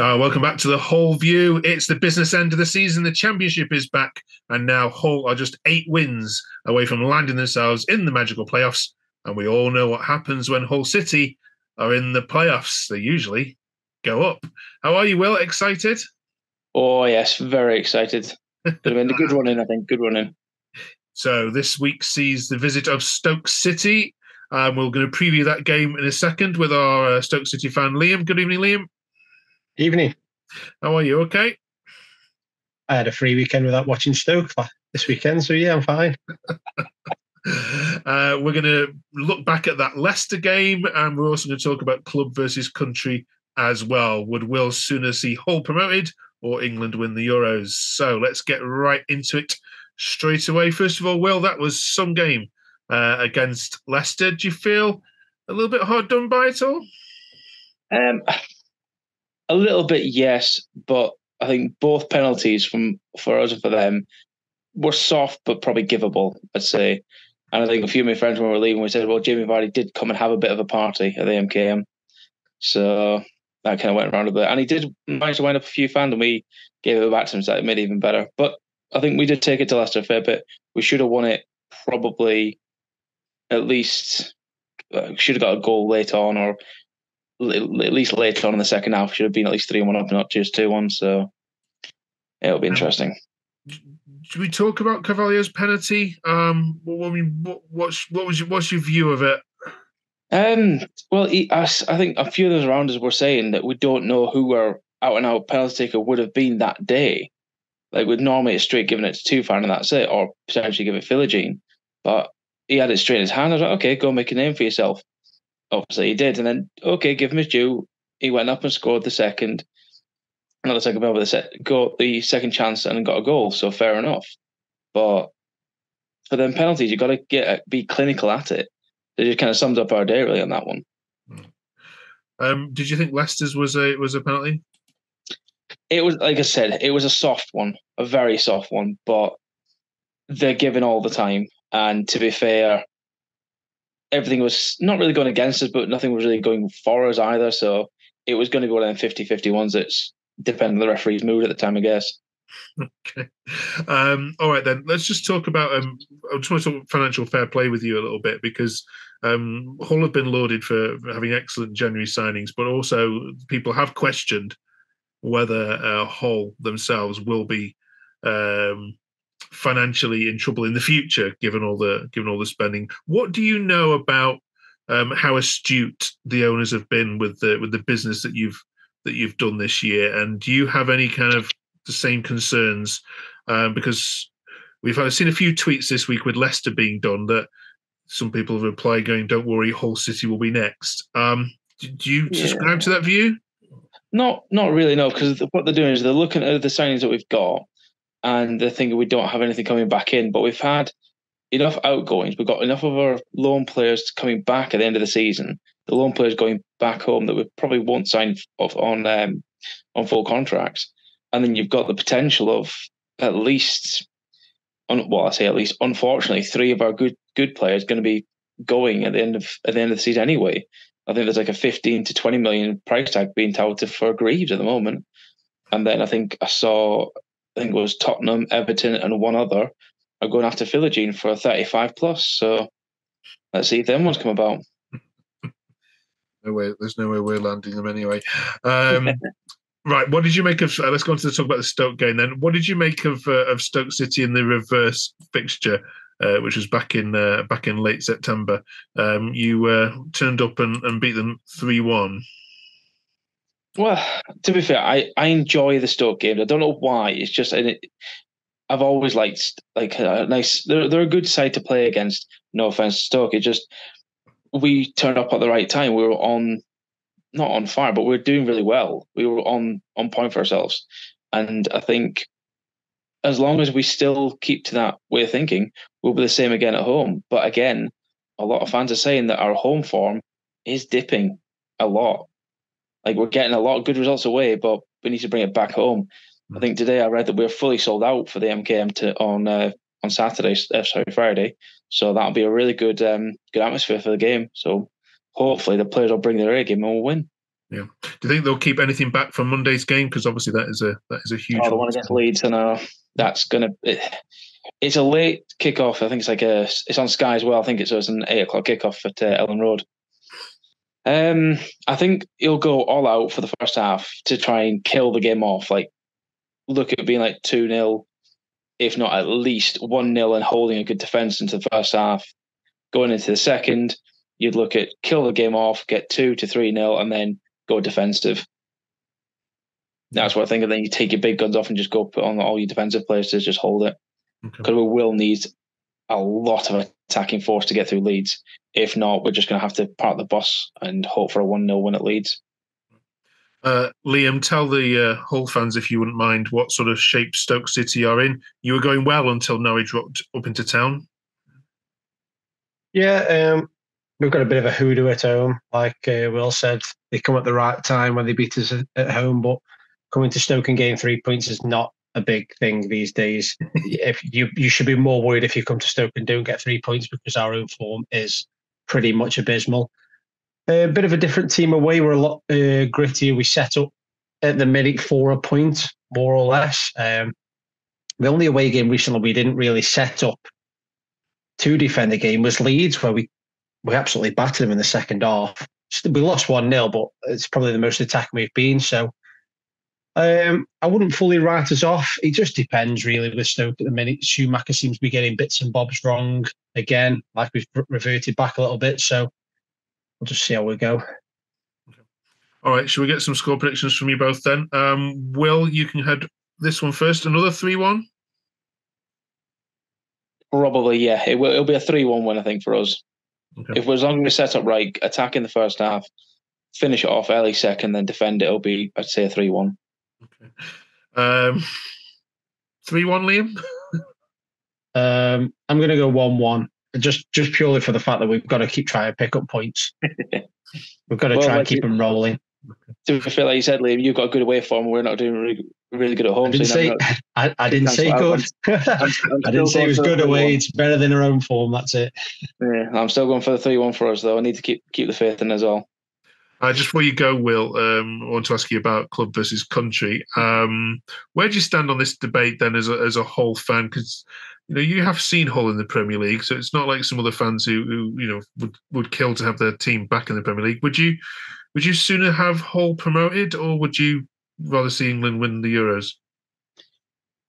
Uh, welcome back to the Hull View. It's the business end of the season. The championship is back, and now Hull are just eight wins away from landing themselves in the magical playoffs. And we all know what happens when Hull City are in the playoffs. They usually go up. How are you, Will? Excited? Oh yes, very excited. Been a good run in, I think. Good run in. So this week sees the visit of Stoke City. Um, we're going to preview that game in a second with our uh, Stoke City fan Liam. Good evening, Liam. Evening. How are you? Okay. I had a free weekend without watching Stoke this weekend, so yeah, I'm fine. uh, we're going to look back at that Leicester game, and we're also going to talk about club versus country as well. Would Will sooner see Hull promoted or England win the Euros? So let's get right into it straight away. First of all, Will, that was some game uh, against Leicester. Do you feel a little bit hard done by it all? Um, a little bit, yes, but I think both penalties from for us and for them were soft but probably givable. I'd say, and I think a few of my friends when we were leaving, we said, "Well, Jamie Vardy did come and have a bit of a party at the MKM," so that kind of went around a bit, and he did manage to wind up a few fans, and we gave it back to him, so it made it even better. But I think we did take it to Leicester a fair bit. We should have won it probably at least. Uh, should have got a goal late on, or at least later on in the second half should have been at least three one up, and not just two one. So it'll be interesting. Should we talk about Carvalho's penalty? Um, what, what, what's what was your, what's your view of it? Um, well, he, I, I think a few of those around us were saying that we don't know who our out and out penalty taker would have been that day. Like we'd normally straight giving it to Tufan and that's it, or potentially give it Philogene. But he had it straight in his hand. I was like, okay, go make a name for yourself obviously he did. And then, okay, give him his due. He went up and scored the second, another second goal, the set, got the second chance and got a goal. So fair enough. But for them penalties, you've got to get be clinical at it. It just kind of sums up our day really on that one. Hmm. Um, did you think Leicester's was a was a penalty? It was like I said, it was a soft one, a very soft one, but they're given all the time. And to be fair, everything was not really going against us, but nothing was really going for us either. So it was going to be one of them 50 50 ones that's depending on the referee's mood at the time, I guess. Okay. Um, all right, then. Let's just talk about. Um, I just want to talk financial fair play with you a little bit because um, Hull have been lauded for having excellent January signings, but also people have questioned whether uh, Hull themselves will be um, financially in trouble in the future, given all the given all the spending. What do you know about um, how astute the owners have been with the with the business that you've that you've done this year? And do you have any kind of the same concerns? Um, because we've I've seen a few tweets this week with Leicester being done that some people have replied going, "Don't worry, Hull City will be next." Um, do you yeah. subscribe to that view? Not, not really. No, because what they're doing is they're looking at the signings that we've got, and they're we don't have anything coming back in. But we've had enough outgoings. We've got enough of our loan players coming back at the end of the season. The loan players going back home that we probably won't sign off on um, on full contracts. And then you've got the potential of at least, well, I say at least, unfortunately, three of our good good players going to be going at the end of at the end of the season anyway. I think there's like a 15 to 20 million price tag being touted for Greaves at the moment. And then I think I saw I think it was Tottenham, Everton, and one other are going after Philogene for a 35 plus. So let's see if them ones come about. no way. There's no way we're landing them anyway. Um, right. What did you make of? Uh, let's go on to talk about the Stoke game then. What did you make of uh, of Stoke City in the reverse fixture? Uh, which was back in uh, back in late September. Um, you uh, turned up and, and beat them three one. Well, to be fair, I, I enjoy the Stoke games. I don't know why. It's just it, I've always liked like a nice. They're they're a good side to play against. No offense to Stoke. It just we turned up at the right time. We were on, not on fire, but we are doing really well. We were on on point for ourselves, and I think as long as we still keep to that way of thinking, we'll be the same again at home. But again, a lot of fans are saying that our home form is dipping a lot. Like we're getting a lot of good results away, but we need to bring it back home. I hmm. think today I read that we're fully sold out for the MKM to on uh, on Saturday, uh, sorry Friday. So that'll be a really good um, good atmosphere for the game. So hopefully the players will bring their A game and we'll win. Yeah. Do you think they'll keep anything back from Monday's game? Because obviously that is a that is a huge. Oh, the one against Leeds, and uh, that's gonna. It, it's a late kickoff. I think it's like a. It's on Sky as well. I think it's, it's an eight o'clock kickoff at uh, Elland Road. Um, I think he'll go all out for the first half to try and kill the game off. Like, look at being like two 0 if not at least one 0 and holding a good defense into the first half. Going into the second, you'd look at kill the game off, get two to three 0 and then go defensive. That's what I think. And then you take your big guns off and just go put on all your defensive players to just hold it. Because okay. we will need a lot of attacking force to get through Leeds. If not, we're just going to have to park the bus and hope for a 1 0 win at Leeds. Uh, Liam, tell the uh, Hull fans, if you wouldn't mind, what sort of shape Stoke City are in. You were going well until Norwich dropped up into town. Yeah, um, we've got a bit of a hoodoo at home. Like uh, Will said, they come at the right time when they beat us at home, but coming to Stoke and getting three points is not a big thing these days. if you you should be more worried if you come to Stoke and don't get three points because our own form is pretty much abysmal. A bit of a different team away. We're a lot uh, grittier. We set up at the minute for a point, more or less. Um, the only away game recently we didn't really set up to defend the game was Leeds, where we we absolutely battered them in the second half. We lost one 0 but it's probably the most attacking we've been. So um, I wouldn't fully write us off. It just depends, really, with Stoke at the minute. Schumacher seems to be getting bits and bobs wrong again, like we've reverted back a little bit. So we'll just see how we go. All right, should we get some score predictions from you both then? Um, Will, you can head this one first. Another 3 1? Probably, yeah. It will, it'll be a 3 1 win, I think, for us. Okay. If we're as long as we set up right, attack in the first half, finish it off early second, then defend it, it'll be, I'd say, a 3 1. Okay. Um, 3 1, Liam? um, I'm going to go 1 1 just just purely for the fact that we've got to keep trying to pick up points. we've got to well, try and keep them rolling. To feel like you said, Liam, you've got a good away form. We're not doing really, really good at home. I didn't so say, not, I, I, didn't say good. I'm, I'm, I'm didn't say it was good away. It's better than our own form. That's it. Yeah, I'm still going for the three-one for us, though. I need to keep keep the faith in as well. Uh, just before you go, Will, um, I want to ask you about club versus country. Um, where do you stand on this debate then, as a, as a Hull fan? Because you know you have seen Hull in the Premier League, so it's not like some other fans who, who you know would, would kill to have their team back in the Premier League. Would you would you sooner have Hull promoted, or would you rather see England win the Euros?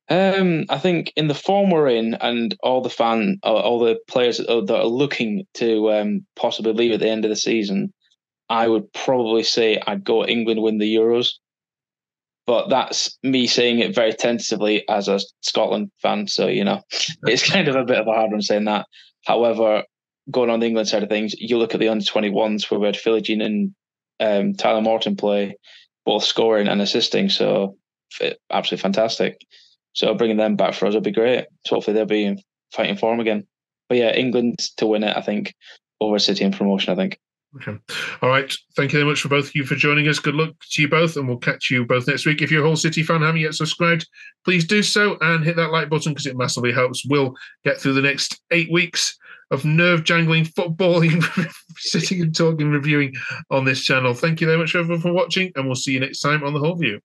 Um, I think in the form we're in, and all the fan, all the players that are looking to um, possibly leave at the end of the season, I would probably say I'd go England win the Euros. But that's me saying it very tentatively as a Scotland fan. So, you know, it's kind of a bit of a hard one saying that. However, going on the England side of things, you look at the under 21s where we had Philogene and um, Tyler Morton play, both scoring and assisting. So, absolutely fantastic. So, bringing them back for us would be great. So, hopefully, they'll be fighting for them again. But yeah, England to win it, I think, over City in promotion, I think. Okay. All right. Thank you very much for both of you for joining us. Good luck to you both, and we'll catch you both next week. If you're a Hull City fan, haven't yet subscribed, please do so and hit that like button because it massively helps. We'll get through the next eight weeks of nerve jangling footballing, sitting and talking, reviewing on this channel. Thank you very much everyone for watching, and we'll see you next time on the Hull View.